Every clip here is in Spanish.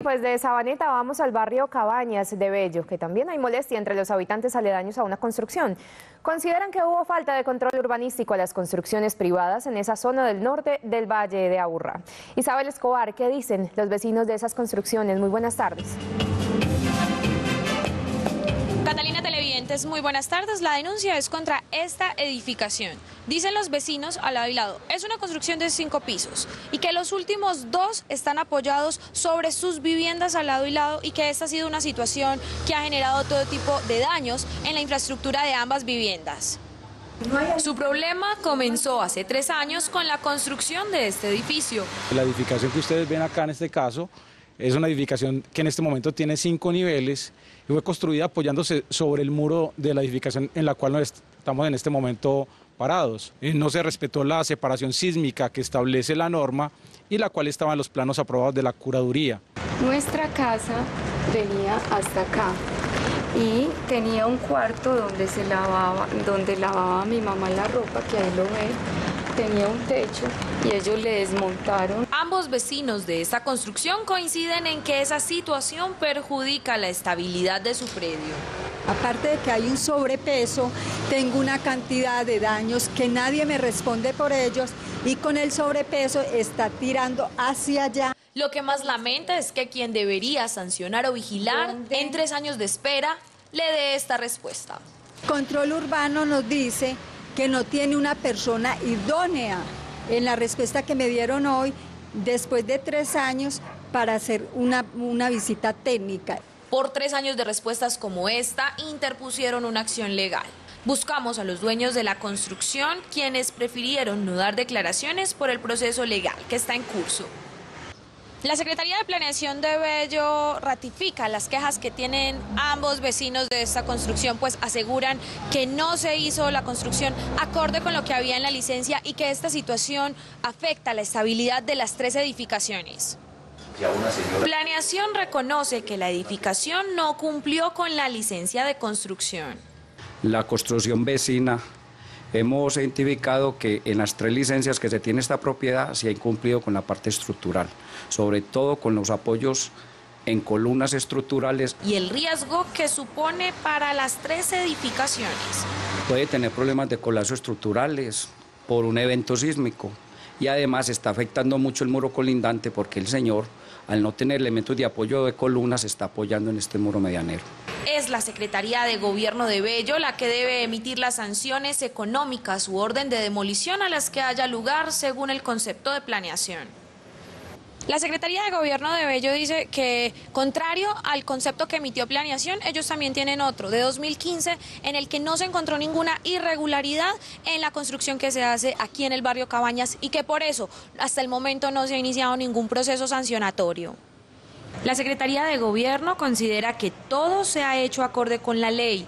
Pues de Sabaneta vamos al barrio Cabañas de Bello, que también hay molestia entre los habitantes aledaños a una construcción. Consideran que hubo falta de control urbanístico a las construcciones privadas en esa zona del norte del Valle de Aburrá. Isabel Escobar, ¿qué dicen los vecinos de esas construcciones? Muy buenas tardes. Catalina Televidentes, muy buenas tardes. La denuncia es contra esta edificación. Dicen los vecinos al lado y lado, es una construcción de cinco pisos y que los últimos dos están apoyados sobre sus viviendas al lado y lado y que esta ha sido una situación que ha generado todo tipo de daños en la infraestructura de ambas viviendas. Su problema comenzó hace tres años con la construcción de este edificio. La edificación que ustedes ven acá en este caso es una edificación que en este momento tiene cinco niveles y fue construida apoyándose sobre el muro de la edificación en la cual estamos en este momento parados. No se respetó la separación sísmica que establece la norma y la cual estaba en los planos aprobados de la curaduría. Nuestra casa venía hasta acá y tenía un cuarto donde se lavaba, donde lavaba mi mamá la ropa, que ahí lo ven tenía un techo y ellos le desmontaron. Ambos vecinos de esta construcción coinciden en que esa situación perjudica la estabilidad de su predio. Aparte de que hay un sobrepeso, tengo una cantidad de daños que nadie me responde por ellos y con el sobrepeso está tirando hacia allá. Lo que más lamenta es que quien debería sancionar o vigilar en tres años de espera le dé esta respuesta. Control Urbano nos dice que no tiene una persona idónea. En la respuesta que me dieron hoy, después de tres años, para hacer una, una visita técnica. Por tres años de respuestas como esta, interpusieron una acción legal. Buscamos a los dueños de la construcción, quienes prefirieron no dar declaraciones por el proceso legal que está en curso. La Secretaría de Planeación de Bello ratifica las quejas que tienen ambos vecinos de esta construcción, pues aseguran que no se hizo la construcción acorde con lo que había en la licencia y que esta situación afecta la estabilidad de las tres edificaciones. Planeación reconoce que la edificación no cumplió con la licencia de construcción. La construcción vecina hemos identificado que en las tres licencias que se tiene esta propiedad se ha incumplido con la parte estructural, sobre todo con los apoyos en columnas estructurales. Y el riesgo que supone para las tres edificaciones. Puede tener problemas de colapso estructurales por un evento sísmico y además está afectando mucho el muro colindante porque el señor, al no tener elementos de apoyo de columnas, está apoyando en este muro medianero es la Secretaría de Gobierno de Bello la que debe emitir las sanciones económicas u orden de demolición a las que haya lugar según el concepto de planeación. La Secretaría de Gobierno de Bello dice que, contrario al concepto que emitió Planeación, ellos también tienen otro, de 2015, en el que no se encontró ninguna irregularidad en la construcción que se hace aquí en el barrio Cabañas y que por eso hasta el momento no se ha iniciado ningún proceso sancionatorio. La Secretaría de Gobierno considera que todo se ha hecho acorde con la ley.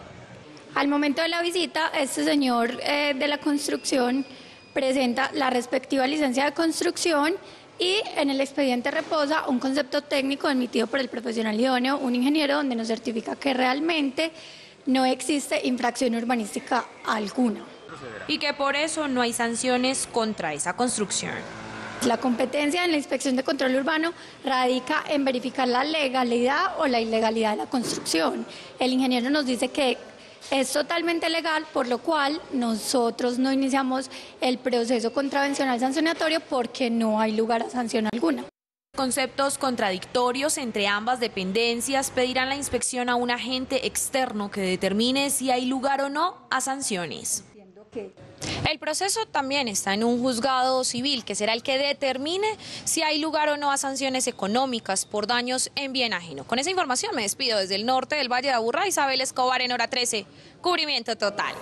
Al momento de la visita, este señor eh, de la construcción presenta la respectiva licencia de construcción y en el expediente reposa un concepto técnico emitido por el profesional idóneo, un ingeniero, donde nos certifica que realmente no existe infracción urbanística alguna. Y que por eso no hay sanciones contra esa construcción. La competencia en la inspección de control urbano radica en verificar la legalidad o la ilegalidad de la construcción. El ingeniero nos dice que es totalmente legal, por lo cual nosotros no iniciamos el proceso contravencional sancionatorio porque no hay lugar a sanción alguna. Conceptos contradictorios entre ambas dependencias pedirán la inspección a un agente externo que determine si hay lugar o no a sanciones. El proceso también está en un juzgado civil, que será el que determine si hay lugar o no a sanciones económicas por daños en bien ajeno. Con esa información me despido desde el norte del Valle de Aburrá, Isabel Escobar en hora 13. Cubrimiento total.